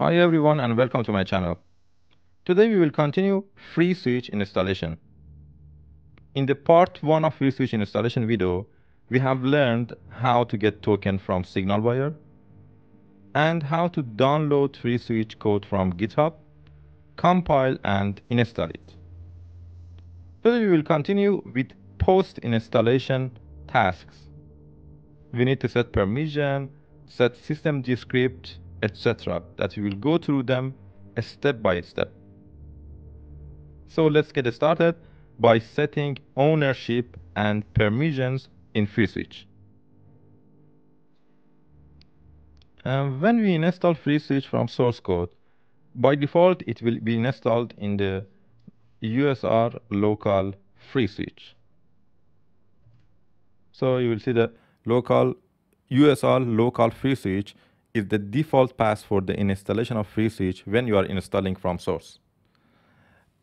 Hi everyone and welcome to my channel. Today we will continue FreeSwitch installation. In the part 1 of FreeSwitch installation video, we have learned how to get token from SignalWire and how to download FreeSwitch code from GitHub, compile and install it. Today we will continue with post installation tasks. We need to set permission, set system script, etc. That we will go through them step by step. So let's get started by setting ownership and permissions in FreeSwitch. And um, when we install FreeSwitch from source code, by default it will be installed in the USR local FreeSwitch. So you will see the local USR local FreeSwitch is the default path for the installation of FreeSwitch when you are installing from source.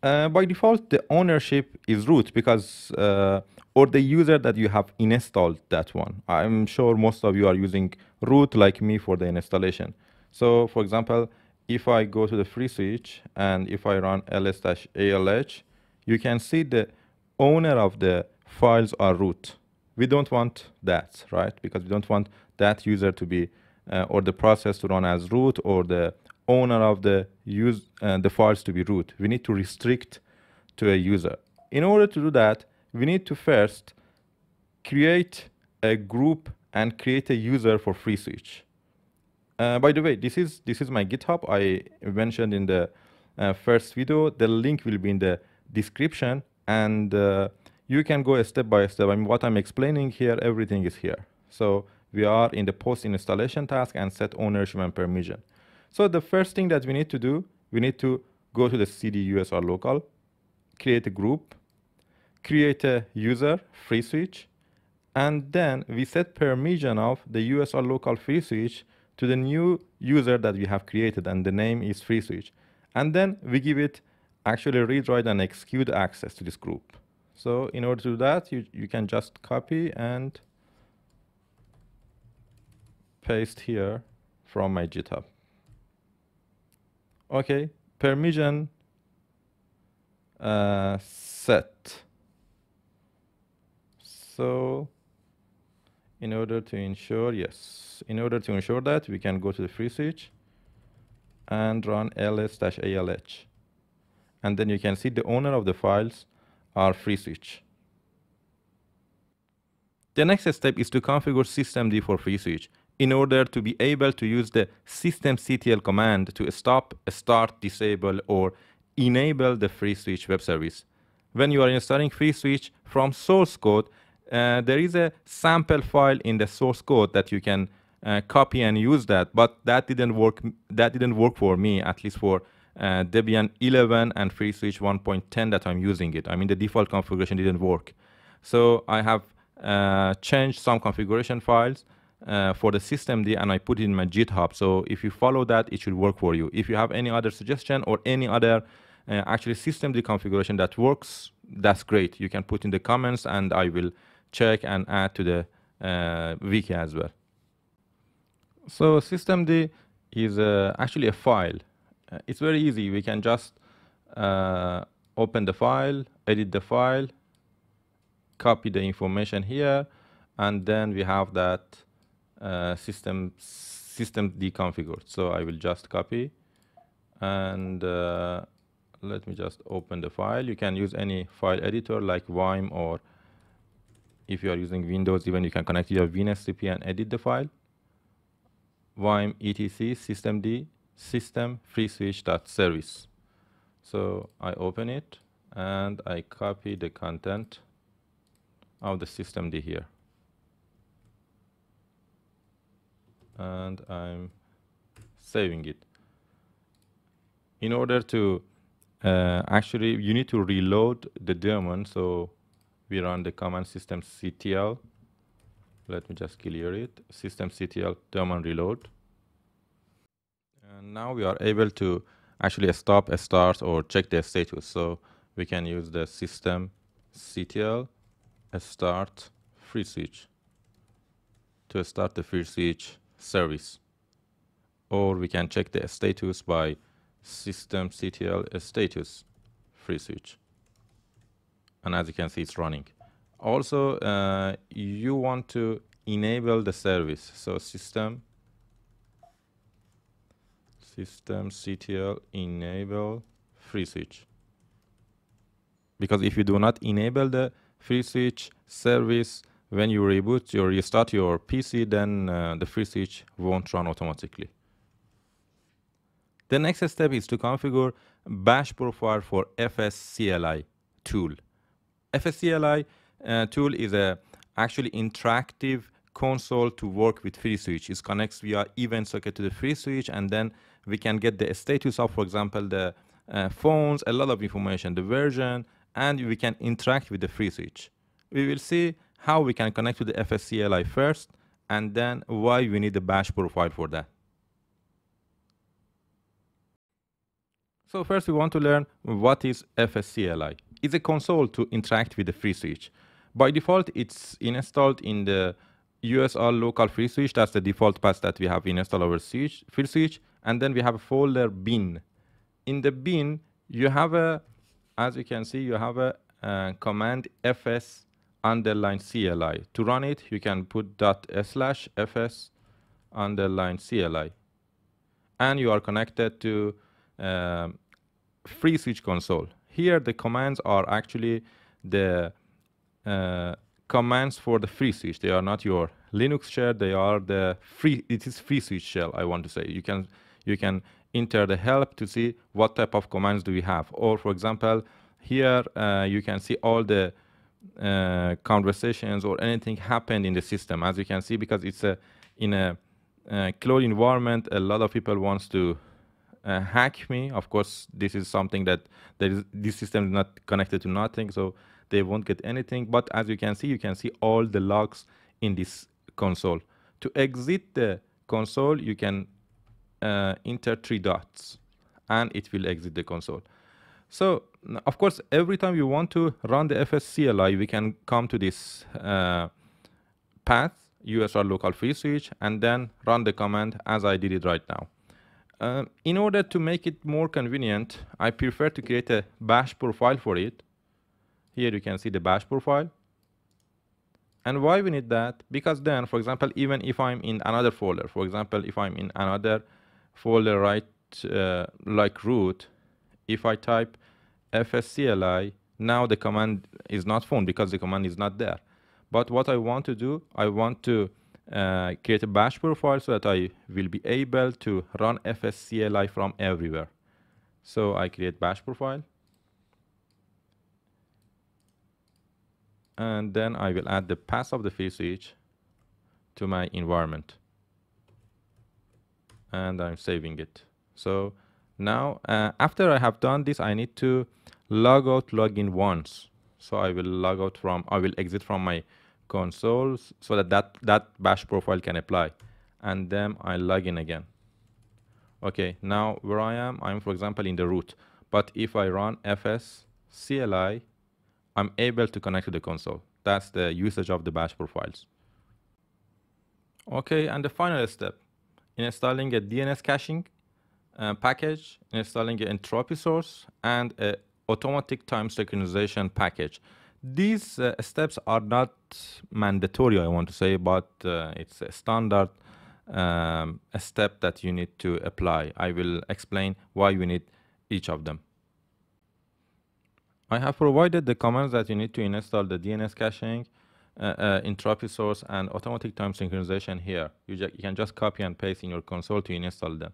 Uh, by default, the ownership is root because, uh, or the user that you have installed that one. I'm sure most of you are using root like me for the installation. So for example, if I go to the FreeSwitch and if I run ls-alh, you can see the owner of the files are root. We don't want that, right? Because we don't want that user to be or the process to run as root or the owner of the use uh, the files to be root. We need to restrict to a user. In order to do that, we need to first create a group and create a user for FreeSwitch. Uh, by the way, this is this is my GitHub. I mentioned in the uh, first video. The link will be in the description, and uh, you can go step by step. I mean, what I'm explaining here, everything is here. So we are in the post installation task and set ownership and permission. So the first thing that we need to do, we need to go to the cd usr local, create a group, create a user, FreeSwitch, and then we set permission of the USR local FreeSwitch to the new user that we have created and the name is FreeSwitch. And then we give it actually read, write, and execute access to this group. So in order to do that, you, you can just copy and paste here from my GitHub. Okay, permission uh, set. So in order to ensure, yes, in order to ensure that, we can go to the free switch and run ls-alh. And then you can see the owner of the files are free switch. The next step is to configure systemd for FreeSwitch in order to be able to use the systemctl command to stop, start, disable, or enable the FreeSwitch web service. When you are installing FreeSwitch from source code, uh, there is a sample file in the source code that you can uh, copy and use that, but that didn't work. That didn't work for me, at least for uh, Debian 11 and FreeSwitch 1.10 that I'm using it. I mean, the default configuration didn't work. So I have uh, changed some configuration files uh, for the systemd and I put it in my GitHub. So if you follow that, it should work for you. If you have any other suggestion or any other uh, actually systemd configuration that works, that's great. You can put in the comments and I will check and add to the uh, wiki as well. So systemd is uh, actually a file. Uh, it's very easy. We can just uh, open the file, edit the file, copy the information here, and then we have that uh, system systemd configured. So I will just copy and uh, let me just open the file. You can use any file editor like Vim or if you are using Windows, even you can connect your WinSCP and edit the file. Vim etc systemd system freeswitch.service. So I open it and I copy the content of the systemd here. And I'm saving it. In order to uh, actually, you need to reload the daemon. So we run the command systemctl. Let me just clear it. Systemctl daemon reload. And now we are able to actually stop, start, or check the status. So we can use the systemctl start free switch to start the FreeSwitch service. or we can check the status by systemctl status free switch. And as you can see, it's running. Also, uh, you want to enable the service. So system systemctl enable free switch. Because if you do not enable the free switch service when you reboot or restart your PC, then uh, the free switch won't run automatically. The next step is to configure bash profile for FSCLI tool. FSCLI uh, tool is a actually interactive console to work with FreeSwitch. It connects via event socket to the FreeSwitch and then we can get the status of, for example, the uh, phones, a lot of information, the version, and we can interact with the FreeSwitch. We will see how we can connect to the FSCLI first and then why we need the bash profile for that. So first we want to learn what is FSCLI. It's a console to interact with the free switch. By default, it's installed in the USR local free switch. That's the default path that we have installed over switch, free switch. And then we have a folder bin. In the bin, you have a, as you can see, you have a uh, command fs underline CLI. To run it, you can put dot slash fs underline CLI. And you are connected to um, free switch console. Here the commands are actually the uh, commands for the free switch. They are not your Linux shell. They are the free. It is free switch shell. I want to say you can you can enter the help to see what type of commands do we have. Or for example, here uh, you can see all the uh, conversations or anything happened in the system. As you can see, because it's a in a uh, cloud environment, a lot of people wants to uh, hack me. Of course, this is something that there is, this system is not connected to nothing, so they won't get anything. But as you can see, you can see all the logs in this console. To exit the console, you can uh, enter three dots, and it will exit the console. So, of course, every time you want to run the FSCLI, we can come to this uh, path, USR local free switch, and then run the command as I did it right now. Uh, in order to make it more convenient, I prefer to create a bash profile for it. Here you can see the bash profile. And why we need that? Because then, for example, even if I'm in another folder, for example, if I'm in another folder right uh, like root, if I type fscli, now the command is not found because the command is not there. But what I want to do, I want to uh, create a bash profile so that I will be able to run FSCLI from everywhere. So I create bash profile. And then I will add the path of the free switch to my environment. And I'm saving it. So now, uh, after I have done this, I need to log out, log in once. So I will log out from, I will exit from my consoles so that, that that bash profile can apply. And then I log in again. Okay now where I am I'm for example in the root. But if I run fs CLI I'm able to connect to the console. That's the usage of the bash profiles. Okay and the final step. In installing a DNS caching uh, package installing an entropy source and a automatic time synchronization package these uh, steps are not mandatory, I want to say, but uh, it's a standard um, a step that you need to apply. I will explain why you need each of them. I have provided the commands that you need to install the DNS caching, uh, uh, entropy source, and automatic time synchronization here. You, you, can just copy and paste in your console to install them.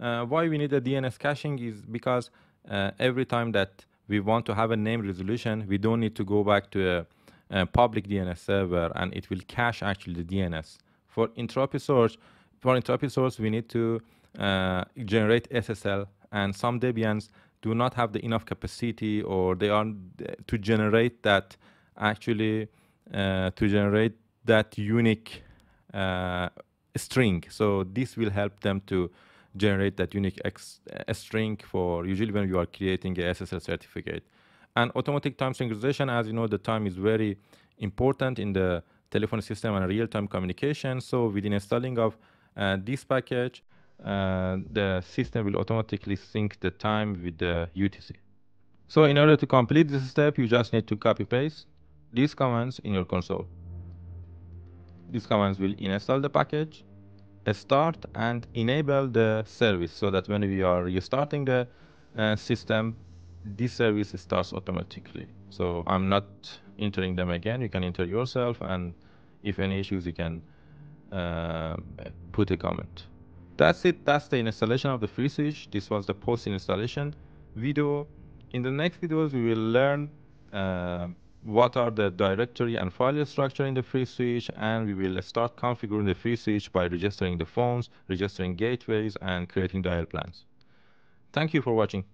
Uh, why we need the DNS caching is because uh, every time that we want to have a name resolution, we don't need to go back to a, a public DNS server and it will cache actually the DNS. For entropy source, for entropy source, we need to uh, generate SSL and some Debians do not have the enough capacity or they are to generate that actually uh, to generate that unique uh, string. So this will help them to generate that unique X, string for usually when you are creating a SSL certificate. And automatic time synchronization, as you know, the time is very important in the telephone system and real-time communication. So within installing of uh, this package, uh, the system will automatically sync the time with the UTC. So in order to complete this step, you just need to copy paste these commands in your console. These commands will install the package, start and enable the service so that when we are restarting the uh, system, this service starts automatically. So I'm not entering them again. You can enter yourself and if any issues, you can uh, put a comment. That's it. That's the installation of the FreeSwitch. This was the post installation video. In the next videos, we will learn uh, what are the directory and file structure in the FreeSwitch, and we will start configuring the FreeSwitch by registering the phones, registering gateways, and creating dial plans. Thank you for watching.